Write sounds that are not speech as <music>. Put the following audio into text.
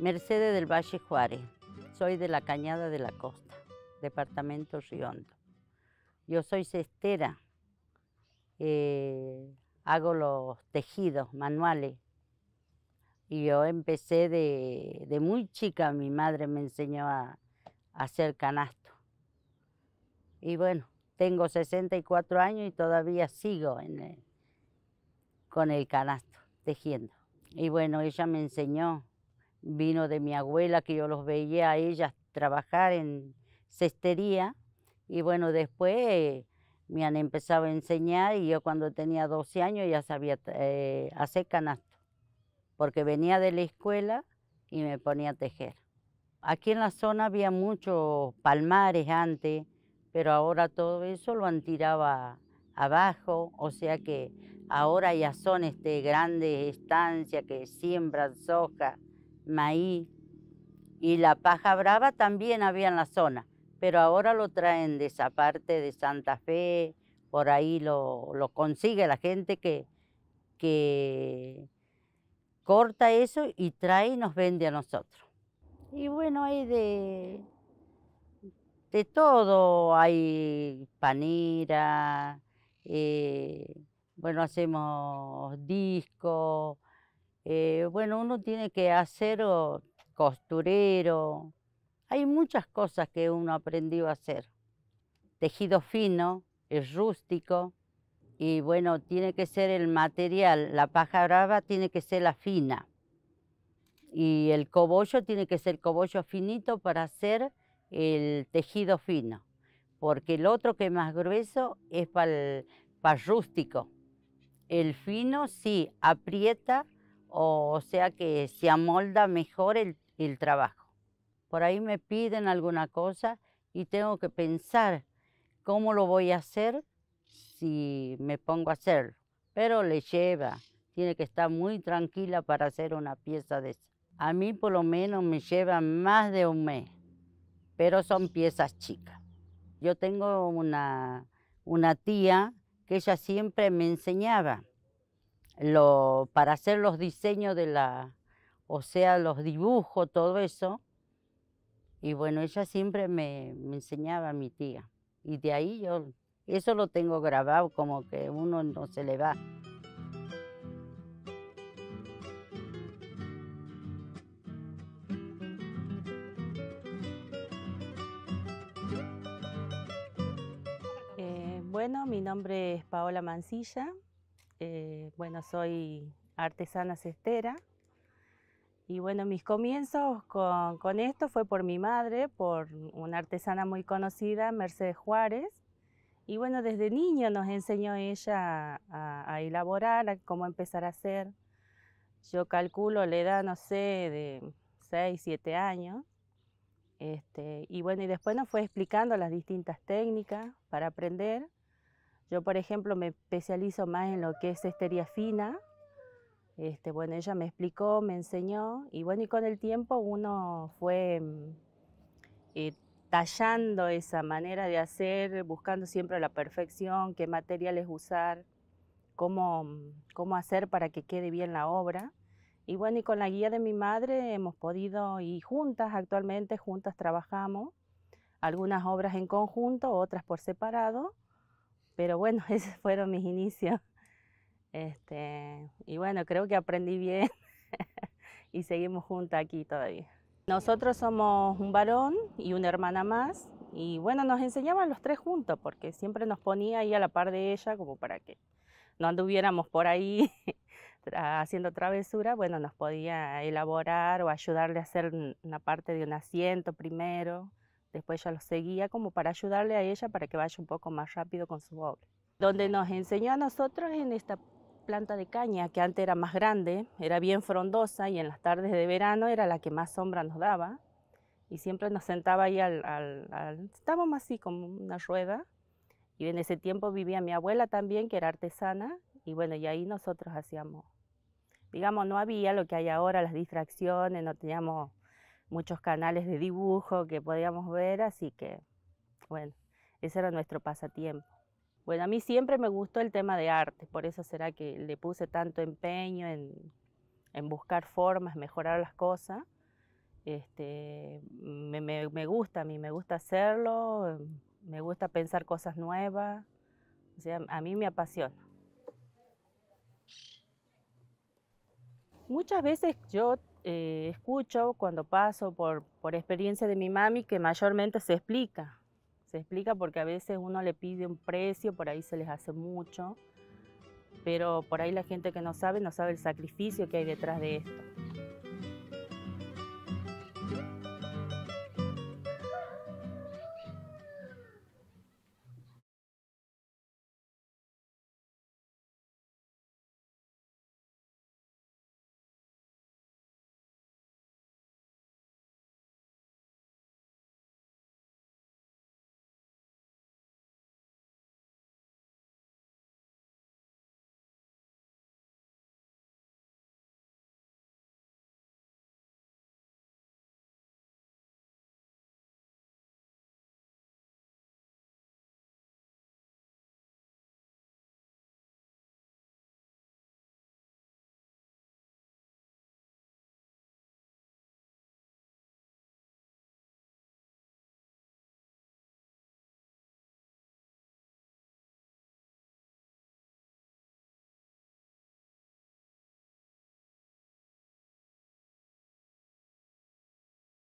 Mercedes del Valle Juárez. Soy de la Cañada de la Costa, departamento Riondo. Yo soy cestera. Eh, hago los tejidos manuales. Y yo empecé de, muy chica, mi madre me enseñó a, hacer canasto. Y bueno, tengo 64 años y todavía sigo con el canasto, tejiendo. Y bueno, ella me enseñó, vino de mi abuela, que yo los veía a ellas trabajar en cestería. Y bueno, después me han empezado a enseñar y yo cuando tenía 12 años ya sabía eh, hacer canasto, porque venía de la escuela y me ponía a tejer. Aquí en la zona había muchos palmares antes, pero ahora todo eso lo han tirado abajo, o sea que ahora ya son este, grandes estancias que siembran soja, maíz, y la paja brava también había en la zona pero ahora lo traen de esa parte de Santa Fe, por ahí lo, consigue la gente que, que corta eso y trae y nos vende a nosotros. Y bueno, hay de, de todo, hay panera, eh, bueno, hacemos discos, eh, bueno, uno tiene que hacer costurero, hay muchas cosas que uno aprendió a hacer. Tejido fino, es rústico y bueno, tiene que ser el material, la paja brava tiene que ser la fina y el cobollo tiene que ser cobollo finito para hacer el tejido fino, porque el otro que es más grueso es para el, rústico. El fino sí aprieta, o sea que se amolda mejor el trabajo por ahí me piden alguna cosa y tengo que pensar cómo lo voy a hacer si me pongo a hacerlo. Pero le lleva, tiene que estar muy tranquila para hacer una pieza de esa. A mí por lo menos me lleva más de un mes, pero son piezas chicas. Yo tengo una, una tía que ella siempre me enseñaba lo, para hacer los diseños de la, o sea, los dibujos, todo eso, y bueno, ella siempre me, enseñaba a mi tía. Y de ahí yo, eso lo tengo grabado como que uno no se le va. Eh, bueno, mi nombre es Paola Mancilla. Eh, bueno, soy artesana cestera. Y bueno, mis comienzos con, esto fue por mi madre, por una artesana muy conocida, Mercedes Juárez. Y bueno, desde niño nos enseñó ella a, elaborar, a cómo empezar a hacer. Yo calculo la edad, no sé, de 6, 7 años. Este, y bueno, y después nos fue explicando las distintas técnicas para aprender. Yo, por ejemplo, me especializo más en lo que es estería fina, este, bueno, ella me explicó, me enseñó y bueno, y con el tiempo uno fue mm, eh, tallando esa manera de hacer, buscando siempre la perfección, qué materiales usar, cómo, mm, cómo hacer para que quede bien la obra. Y bueno, y con la guía de mi madre hemos podido, y juntas actualmente, juntas trabajamos, algunas obras en conjunto, otras por separado, pero bueno, <laughs> esos fueron mis inicios. Este, y bueno, creo que aprendí bien <laughs> y seguimos juntas aquí todavía. Nosotros somos un varón y una hermana más y bueno, nos enseñaban los tres juntos porque siempre nos ponía ahí a la par de ella como para que no anduviéramos por ahí <laughs> haciendo travesura, bueno, nos podía elaborar o ayudarle a hacer una parte de un asiento primero, después ella lo seguía como para ayudarle a ella para que vaya un poco más rápido con su obra. Donde nos enseñó a nosotros en esta planta de caña, que antes era más grande, era bien frondosa y en las tardes de verano era la que más sombra nos daba. Y siempre nos sentaba ahí al, al, estábamos así como una rueda. Y en ese tiempo vivía mi abuela también, que era artesana. Y bueno, y ahí nosotros hacíamos, digamos, no había lo que hay ahora, las distracciones, no teníamos muchos canales de dibujo que podíamos ver, así que, bueno, ese era nuestro pasatiempo. Bueno, a mí siempre me gustó el tema de arte, por eso será que le puse tanto empeño en, buscar formas, mejorar las cosas. Este, me, me, me gusta a mí, me gusta hacerlo, me gusta pensar cosas nuevas, o sea, a mí me apasiona. Muchas veces yo eh, escucho cuando paso por, por experiencia de mi mami que mayormente se explica. Se explica porque a veces uno le pide un precio, por ahí se les hace mucho, pero por ahí la gente que no sabe no sabe el sacrificio que hay detrás de esto.